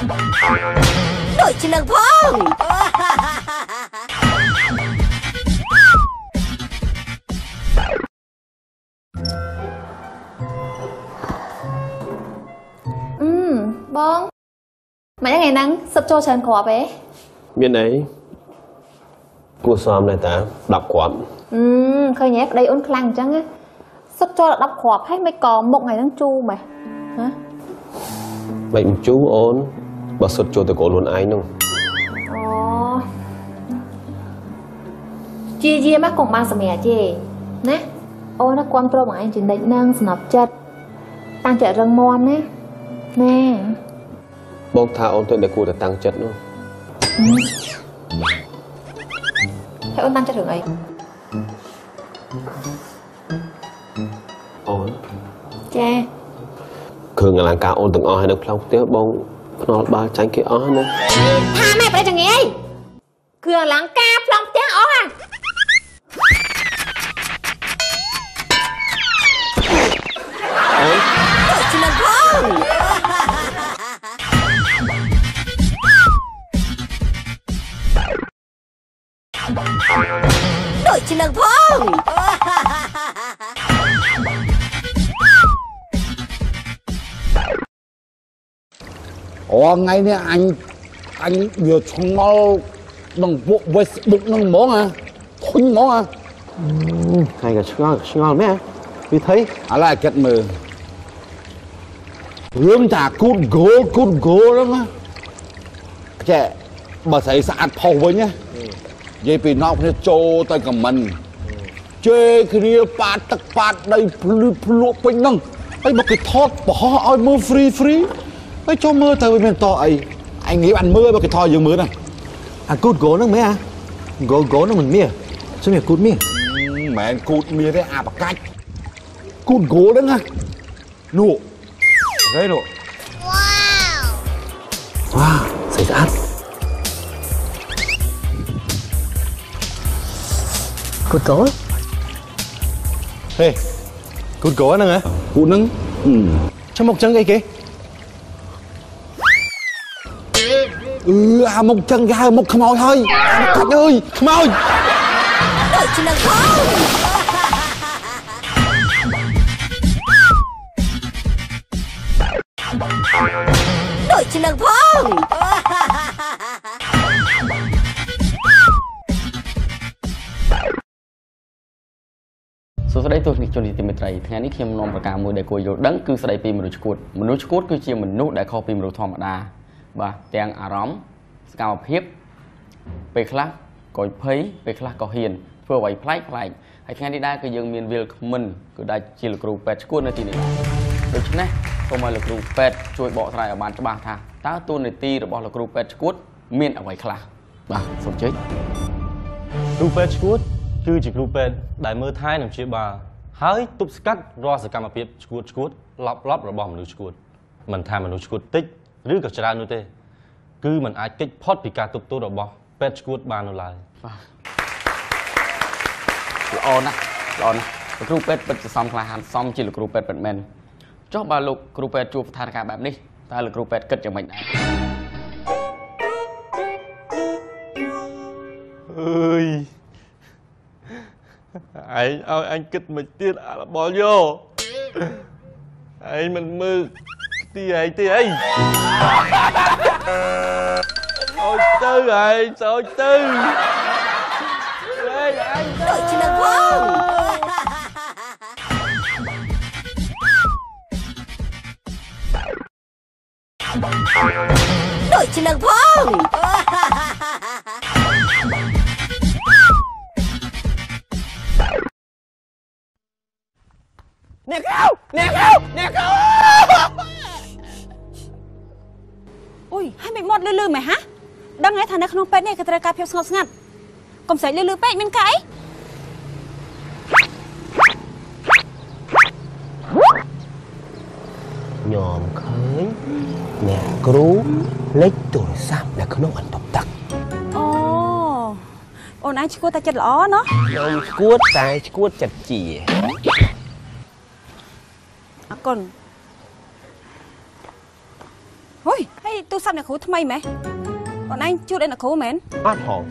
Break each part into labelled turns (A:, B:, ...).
A: ដូចជានឹងផង
B: អឺបងមិនថ្ងៃហ្នឹងសិតចូលច្រើនគ្រាប់ទេ
C: មានអីគួរសមដែរតា10គ្រាប់
B: អឺឃើញហ៎ប្តីអូនខ្លាំងអញ្ចឹងណាសិតចូលដល់10គ្រាប់ហើយមិនក៏មុខថ្ងៃហ្នឹងជូរម៉េះហ៎
C: មិនបញ្ជូអូន បើសុទ្ធចូលទៅកូនខ្លួនឯងនោះ
B: អូជាយាមកកុំបានសម្រាប់ទេណាអូនណាគ្រប់គ្រងបងឯងចំណិចហ្នឹងសំណប់ចិត្តតាំងចិត្តរឹងមាំណាណែ
C: បងថាអូនទៅតែគួរតែតាំងចិត្តនោះ
B: ហើយអូនតាំងចិត្តរឿងអី
C: អូន
B: ចា
C: គ្រឿងអលង្ការអូនទាំងអស់ហើយនៅក្នុងផ្ទះបង ភ្នាល់បាល់ចាញ់គេអស់ណា
B: ថាម៉ែប្រេចចងាយគ្រឿងអលង្ការផ្លំផ្ទះអស់អា
A: ដូ
D: អូថ្ងៃនេះអញអញវាឆ្ងល់នឹងពួក Facebook ហ្នឹងហ្មងហ៎ធុញហ្មងហ៎
C: ហើយក៏ឆ្ងល់ឆ្ងល់មែនវិធី
D: ឥឡូវឲ្យគិតមើលរឿងថាគូតគោលគូតគោលហ្នឹងណាចេះបើស្រីស្អាតផុសវិញណានិយាយពីនอกគ្នាចូលទៅខមមិនជេរគ្នាប៉ាតទឹកប៉ាតដីភ្លឺភ្លក់ពេញហ្នឹងហើយបើគេថតបរោះឲ្យមើល free free ហើយចូលមើលទៅវាមានតអីឯងងាយបានមើលបើគេថតយើងមើលហ្នឹង
E: អាគូតហ្គោហ្នឹងមែនអាហ្គោហ្គោហ្នឹងមិនមានជំនាញគូតមាន
D: មិនមែន អាបកាច់គូតគោហ្នឹងណានោះហើយនោះ
E: វ៉ាស្អីស្អាតគូតហ្គោ
D: ហេ
E: គូតហ្គោហ្នឹងហ៎
D: គូតហ្នឹងអឺ
E: ចាំមកចឹងអីគេ
D: អឺអាមុខចឹងគេហៅមុខខ្មោចហើយអាកាច់អើយខ្មោច
A: ដូចជានឹងផងដូចជានឹងផង
F: សួស្តីទស្សនិកជនទីមេត្រីថ្ងៃនេះខ្ញុំនាំប្រការមួយដែលគួរយល់ដឹងគឺស្ដីពីមនុស្សឈួតមនុស្សឈួតគឺជាមនុស្សដែលខុសពីមនុស្សធម្មតា បាទទាំងអារម្មណ៍សកម្មភាពពេលខ្លះក៏ភ័យពេលខ្លះក៏ហ៊ានធ្វើអ្វីប្លែកប្លែកហើយថ្ងៃនេះដែរគឺយើងមានវិលខមិនគឺដែលជាលោកគ្រូពេទ្យឈួតនៅទីនេះដូច្នេះសូមឲ្យលោកគ្រូពេទ្យជួយបកស្រាយឲ្យបានច្បាស់ថាតើតួនាទីរបស់លោកគ្រូពេទ្យឈួតមានអ្វីខ្លះបាទសូមជើញ
G: គ្រូពេទ្យឈួតគឺជាគ្រូពេទ្យដែលមើលថែនិងព្យាបាលហើយទប់ស្កាត់រាល់សកម្មភាពឈួតឈួតឡប់ឡប់របស់មនុស្សឈួតមិនថាមនុស្សឈួតតិច ឬក៏ច្រើននោះទេ គឺมันអាចគេចផុតពីការទប់ទល់របស់ពេទ្យឈួតបាននោះឡើយ
F: ល្អណាស់ល្អណាស់លោកគ្រូពេទ្យពិតជាសមក្លាហានសមជាលោកគ្រូពេទ្យពិតមែនចុះបើលោកគ្រូពេទ្យជួបស្ថានភាពបែបនេះតើលោកគ្រូពេទ្យគិតយ៉ាងម៉េចដែរ
G: អើយឯងឲ្យអញគិតមិនទៀតអារបល់យោឯងមិនមើល ទីឯងទេអីអោយទៅឯងសោចទៅឯងឯង
A: ដូចជានឹងផង
H: លឺលឺមែនហាដឹងហើយថានៅក្នុងពេទ្យនេះគេត្រូវការភាពស្ងប់ស្ងាត់កុំស្រែកលឺលឺពេកមានកាអី
E: ញោមឃើញអ្នកគ្រូលេចទូរស័ព្ទនៅក្នុងអន្ទប់ទឹក
H: អូអូនឯងឈ្គួតតែចិត្តល្អណោះ
E: ខ្ញុំឈួតតែឈួតចិត្តជា
H: អរគុណហុយហើយ ទូរស័ព្ទអ្នកគ្រូថ្មីម៉េះបងឯងជួលឲ្យអ្នកគ្រូមែន
C: អត់ហង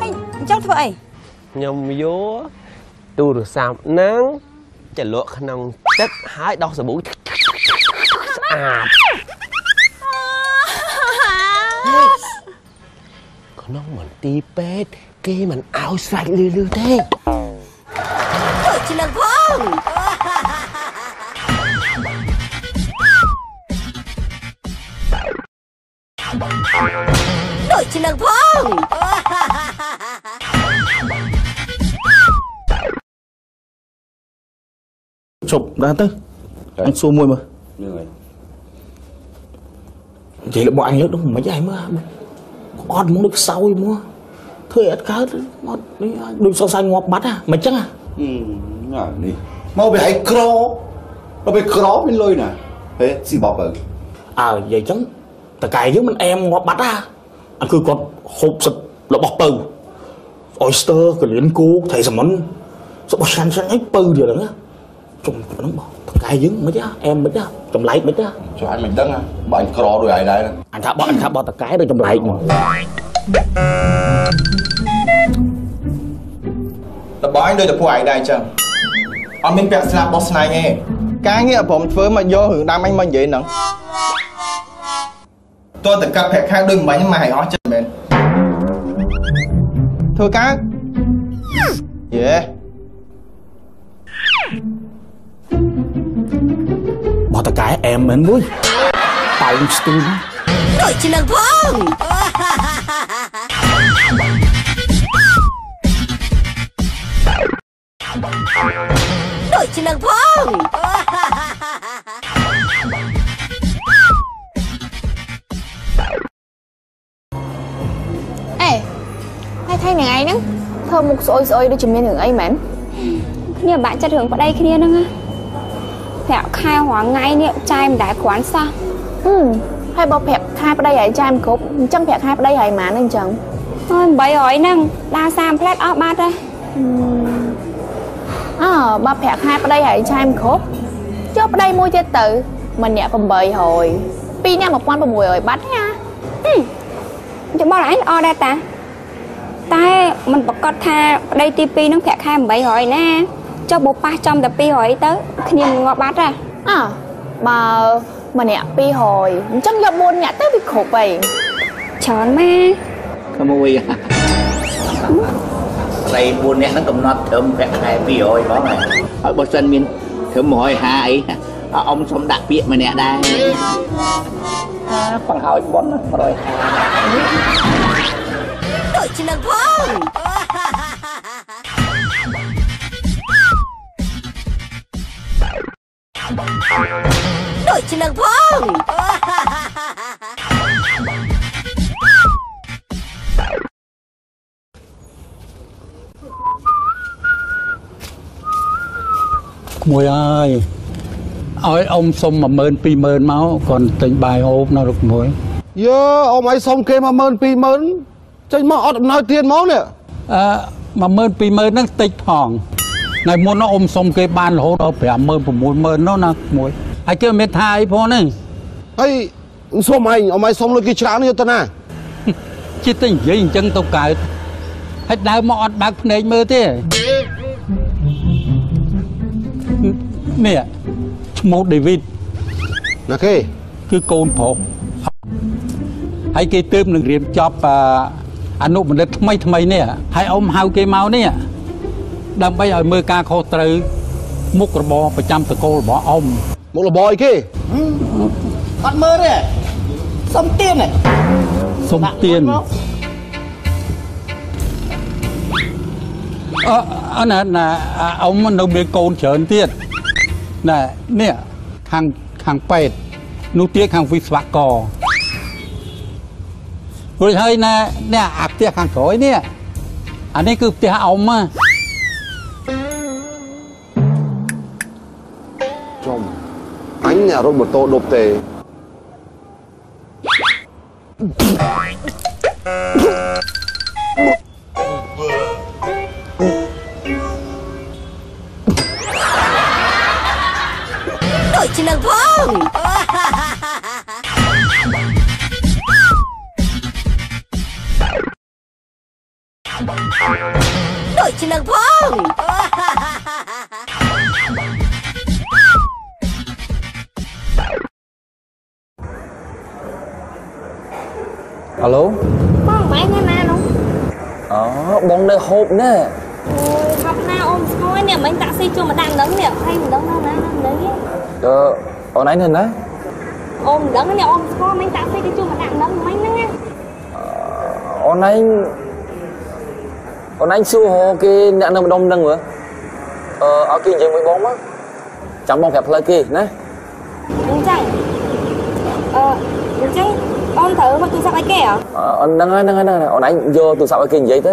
H: ហើយអញ្ចឹងធ្វើអី
C: ខ្ញុំយកទូរស័ព្ទហ្នឹងចលក់ក្នុងទឹកហើយដោះសាប៊ូស្អាតក្នុងមន្ទីរពេទ្យគេមិនឲ្យស្រេចលឺលឺទេ
E: ដូចជានឹងផង
I: ប់ដើរទៅអញសួរមួយមើល
D: ហ្នឹងហើយ
I: និយាយរបស់អញលើកនោះមិនអីមើលអត់មកដូចខ្សោយមកធ្វើឲ្យអត់កើតមកនេះដូចសរសៃងាប់បាត់ហ่ะមិនចឹងហ่ะ
D: ញ៉ានេះមកវាឲ្យក្រដល់វាក្រមានលុយណាហេស៊ីបបទៅ
I: អើនិយាយចឹងតកែយើងមិនអែមងាប់បាត់ហ่ะអាគឺគាត់ហូបសិតរបស់ពៅ oyster កលៀនគោត្រីសាមុនសបោះឆាន់ឆាន់អីពៅទៀតហ្នឹង ចុំប៉ុណ្ណឹងបងតកែយើងមិនទេអែមមិនទេចម្លែកមិនទេ
D: ចុះអញមិនដឹងបើអញក្រដូចឯងដែរ
I: អញថាបើអញថាបើតកែដូចចម្លែកមក
J: តបងដូចតែពួកឯងដែរអញ្ចឹងអត់មានពាក់ស្លាប់បោះស្នែងទេការងារប្រមធ្វើមកយករឿងដើមអញមកនិយាយហ្នឹងតើតកាត់ប្រាក់ខែដូចមិញមកឲ្យអស់ចិត្តមែនធ្វើការយេ
I: កែអែមមែនលុយតោងស្ទូន
E: ដូចជានឹងផងដូចជានឹងផង
K: អេហើយថ្ងៃថ្ងៃហ្នឹងធ្វើមុខស្អុយស្អុយដូចជាមានរឿងអីមែន
L: គ្នាបាក់ចិត្តរឿងប្តីគ្នាហ្នឹងណា ប្រាក់ខែរាល់ថ្ងៃនេះចាយមិនដែលគ្រាន់សោះ
K: ហឹមហើយបើប្រាក់ខែប្តីហើយចាយមិនគ្រប់អញ្ចឹងប្រាក់ខែប្តីហើយប៉ុន្មានហ្នឹងអញ្ចឹង
L: អើយ800ហ្នឹងដើរ30ផ្លែតអស់បាត់ហើយ
K: អើបើប្រាក់ខែប្តីហើយចាយមិនគ្រប់យកប្តីមួយទៀតទៅម្នាក់800ពីរនាក់1600បាត់ណា
L: ចាំបល់ឯងល្អដែរតាតែมันប្រកាសថាប្តីទី2ហ្នឹងប្រាក់ខែ800ណា ចុះបើប៉ះចំតែ200ទៅគ្នាមិនងាប់បាត់ហ៎
K: អើបើម្នាក់200អញ្ចឹងយក4នាក់ទៅវាគ្រប់ហើយ
L: ច្រើនម៉ា
M: ក្មួយស្រី4នាក់ហ្នឹងកំណត់ត្រឹមប្រាក់ខែ200ហ្មងហើយហើយបើសិនមានត្រឹម150អីអ៊ំសុំដាក់ពាក្យម្នាក់ដែរអាបង្ហើយប៉ុន150
E: ដូចជានឹងផង
N: ក្មួយអើយឲ្យអ៊ំសុំ10000 20000មកគាត់ទិញបាយហូបនៅលោកក្មួយ
D: យើអ៊ំឲ្យសុំគេ10000 20000ចេញមកអត់ដំណើរទៀតហ្មងនេះ
N: អឺ10000 20000ហ្នឹងតិចផងថ្ងៃមុននោះអ៊ំសុំគេបានរហូតដល់50000 60000នោះណាក្មួយហើយគេមានថាអីផងហ្នឹង
D: ហើយសុំអញអ៊ំឲ្យសុំលុយគេច្រើនយកទៅណា
N: ជិតតែនិយាយអញ្ចឹងទៅកើតហើយដើរមកអត់បើកភ្នែកមើលទេ នេះឈ្មោះដេវីត
D: ណាគេ
N: គឺកូនប្រុសហើយគេទើបនឹងរៀនចប់អឺអនុបណ្ឌិតថ្មីថ្មីនេះហើយអ៊ំហៅគេមកនេះដើម្បីឲ្យមើលការខុសត្រូវមុខរបរប្រចាំតកូលរបស់អ៊ំ
D: មុខរបរអីគេ
M: អត់មើលទេសុំទៀនទេ
N: សុំទៀនអអឺណាណាអ៊ំនៅមានកូនច្រើនទៀត ណែនេះខាងខាងពេទ្យនោះទៀតខាងវិស្វកររួចហើយណែនេះអាផ្ទះខាងក្រោយនេះអានេះគឺផ្ទះអ៊ំណា
D: ចំអញអ្នករត់ម៉ូតូដប់ទេ
E: ដូចនឹងផង
O: អាឡូ
P: បងម៉ែនៅណានោះ
O: អូបងនៅហូបណា
P: អូយហូបណាអូនស្គួយនេះមិញតាក់ស៊ីជួមកដាក់នឹងនេះហើយមិនដឹងនៅណានៅនេះ
O: អឺអូនឯងនៅណា
P: អូនមិនដឹងនេះអូនស្គួយមិញតាក់ស៊ីគេជួមកដាក់នឹងមិញហ្នឹងណា
O: អូនឯង អូនឯងសួរហៅគេអ្នកនៅម្ដុំហ្នឹងមើលអឺឲ្យគេនិយាយមួយបងមកចាំបងប្រាប់ផ្លូវគេណា
P: អញ្ចឹងអឺអញ្ចឹងអូនត្រូវមកទូរស័ព្ទឲ្យគេហ៎
O: អឺហ្នឹងហើយហ្នឹងហើយហ្នឹងហើយអូនឯងយកទូរស័ព្ទឲ្យគេនិយាយទៅ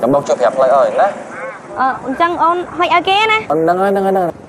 O: ចាំបងជួយប្រាប់ផ្លូវឲ្យណា
P: អឺអញ្ចឹងអូនហុចឲ្យគេណា
O: ហ្នឹងហើយហ្នឹងហើយហ្នឹងហើយ